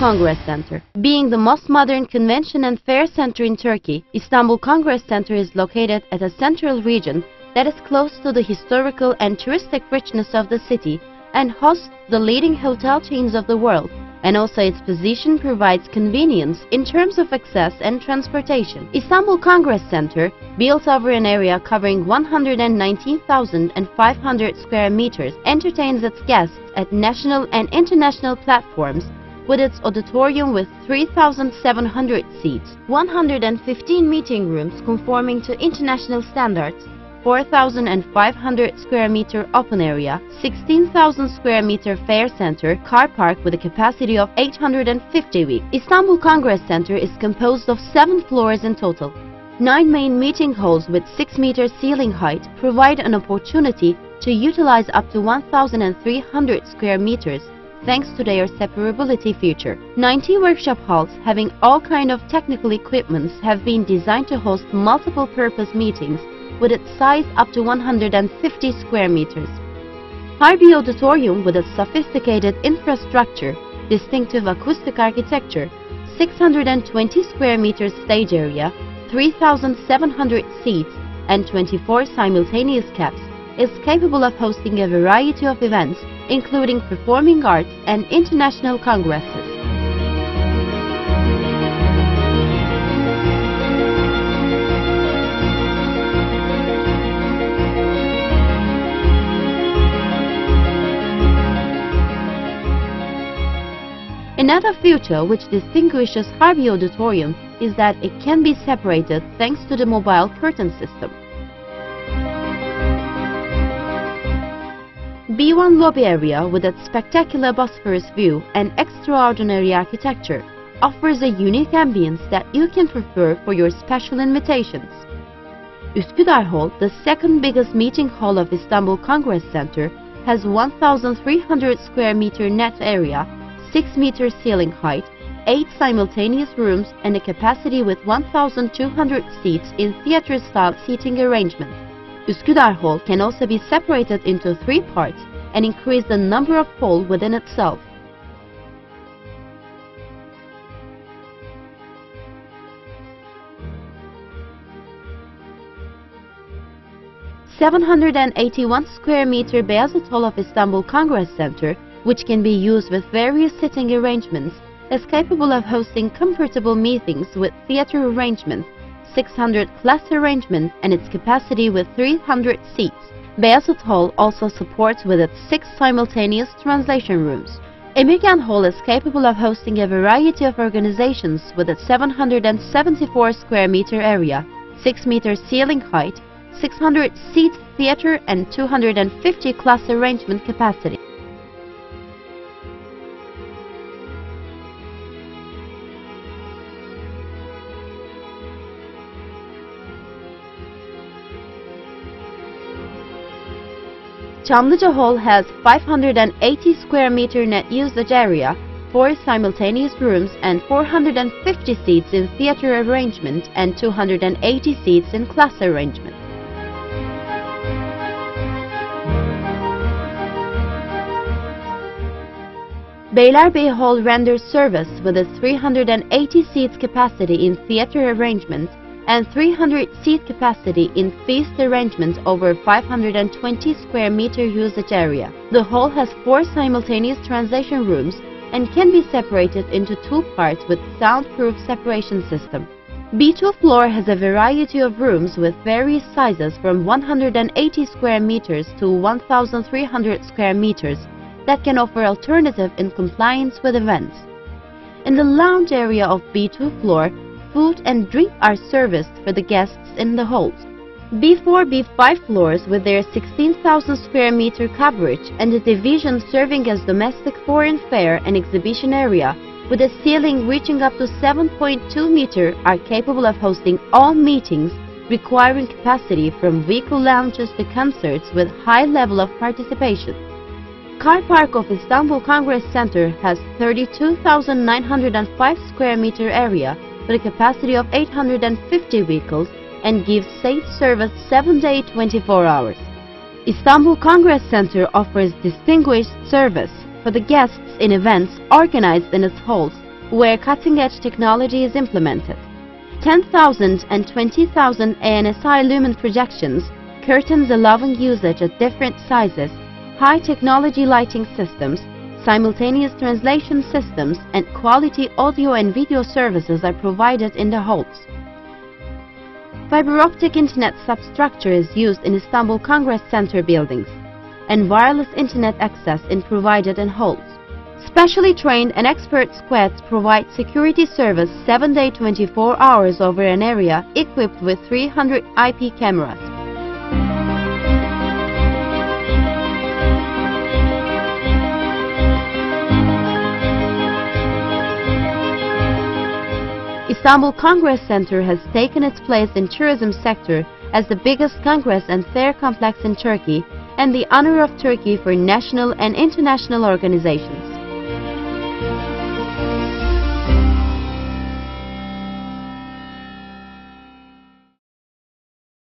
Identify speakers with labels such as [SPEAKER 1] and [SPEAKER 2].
[SPEAKER 1] Congress Center. Being the most modern convention and fair center in Turkey, Istanbul Congress Center is located at a central region that is close to the historical and touristic richness of the city and hosts the leading hotel chains of the world and also its position provides convenience in terms of access and transportation. Istanbul Congress Center, built over an area covering 119,500 square meters, entertains its guests at national and international platforms with its auditorium with 3,700 seats, 115 meeting rooms conforming to international standards, 4,500 square meter open area, 16,000 square meter fair center, car park with a capacity of 850 weeks. Istanbul Congress Center is composed of 7 floors in total. 9 main meeting halls with 6 meter ceiling height provide an opportunity to utilize up to 1,300 square meters thanks to their separability feature. 90 workshop halls having all kind of technical equipments have been designed to host multiple purpose meetings with its size up to 150 square meters. Harbiye Auditorium with its sophisticated infrastructure, distinctive acoustic architecture, 620 square meters stage area, 3,700 seats, and 24 simultaneous caps is capable of hosting a variety of events, including performing arts and international congresses. Another feature which distinguishes Harbiye Auditorium is that it can be separated thanks to the mobile curtain system. B1 lobby area with its spectacular Bosphorus view and extraordinary architecture offers a unique ambience that you can prefer for your special invitations. Üsküdar Hall, the second biggest meeting hall of Istanbul Congress Center, has 1,300 square meter net area 6 meter ceiling height, 8 simultaneous rooms and a capacity with 1,200 seats in theater-style seating arrangement. Üsküdar Hall can also be separated into three parts and increase the number of hall within itself. Seven hundred and eighty-one square meter Beyazıt Hall of Istanbul Congress Center which can be used with various sitting arrangements, is capable of hosting comfortable meetings with theater arrangement, 600 class arrangement and its capacity with 300 seats. Beyazıt Hall also supports with its six simultaneous translation rooms. Emirgan Hall is capable of hosting a variety of organizations with its 774 square meter area, 6 meter ceiling height, 600 seat theater and 250 class arrangement capacity. 'Çamlıca Hall has 580 square meter net usage area, 4 simultaneous rooms and 450 seats in theater arrangement and 280 seats in class arrangement. Beylerbeyi Hall renders service with a 380 seats capacity in theater arrangement and 300 seat capacity in feast arrangement over 520 square meter usage area. The hall has four simultaneous translation rooms and can be separated into two parts with soundproof separation system. B2 floor has a variety of rooms with various sizes from 180 square meters to 1,300 square meters that can offer alternative in compliance with events. In the lounge area of B2 floor, food and drink are serviced for the guests in the halls. B4, B5 floors with their 16,000 square meter coverage and a division serving as domestic foreign fair and exhibition area with a ceiling reaching up to 7.2 meter are capable of hosting all meetings requiring capacity from vehicle lounges to concerts with high level of participation. Car Park of Istanbul Congress Center has 32,905 square meter area with a capacity of 850 vehicles and gives safe service 7 day 24 hours. Istanbul Congress Center offers distinguished service for the guests in events organized in its halls where cutting-edge technology is implemented. 10,000 and 20,000 ANSI lumen projections, curtains allowing usage at different sizes, high-technology lighting systems, simultaneous translation systems and quality audio and video services are provided in the halls. Fiber optic internet substructure is used in Istanbul Congress Center buildings and wireless internet access is provided in halls. Specially trained and expert squads provide security service 7 day 24 hours over an area equipped with 300 IP cameras. Istanbul Congress Center has taken its place in tourism sector as the biggest congress and fair complex in Turkey and the honor of Turkey for national and international organizations.